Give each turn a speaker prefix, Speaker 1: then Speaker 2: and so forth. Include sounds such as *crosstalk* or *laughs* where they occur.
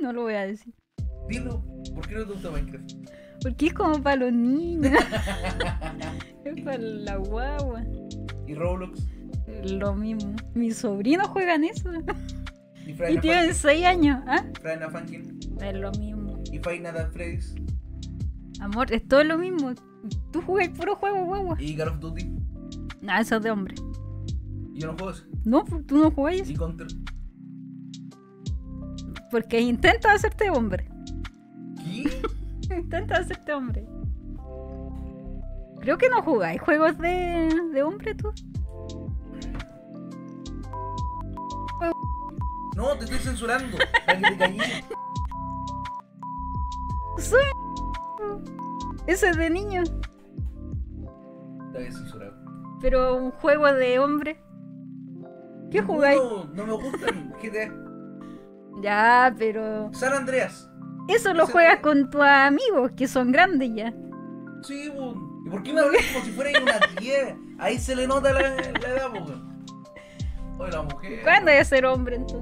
Speaker 1: *laughs* no lo voy a decir.
Speaker 2: Dilo, ¿por qué no te gusta Minecraft?
Speaker 1: Porque es como para los niños. *laughs* *laughs* es para la guagua.
Speaker 2: ¿Y Roblox?
Speaker 1: Lo mismo. Mis sobrinos juegan eso.
Speaker 2: ¿Y
Speaker 1: tienen
Speaker 2: Night
Speaker 1: 6 años. ¿Ah?
Speaker 2: Night Funkin'?
Speaker 1: Es lo mismo.
Speaker 2: ¿Y Nights at Freddy's?
Speaker 1: Amor, es todo lo mismo. Tú jugas puro juego, guagua.
Speaker 2: ¿Y Call of Duty?
Speaker 1: No, eso es de hombre.
Speaker 2: ¿Y yo no juego ese?
Speaker 1: No, tú no jugáis
Speaker 2: ¿Y Counter?
Speaker 1: Porque intentas hacerte hombre.
Speaker 2: ¿Qué? *laughs*
Speaker 1: Intentas hacerte hombre. Creo que no jugáis juegos de, de hombre tú.
Speaker 2: No, te estoy censurando. Para que te calles.
Speaker 1: Soy... Eso es de niño.
Speaker 2: Te había censurado.
Speaker 1: Pero un juego de hombre. ¿Qué jugáis?
Speaker 2: No, no me gustan. GTA.
Speaker 1: Ya, pero.
Speaker 2: San Andreas.
Speaker 1: Eso lo juegas con tus amigos, que son grandes ya.
Speaker 2: Sí. ¿Y por qué me hablas como si fuera una tía? Ahí se le nota la, la edad. Oye, la mujer.
Speaker 1: ¿Cuándo voy a ser hombre entonces?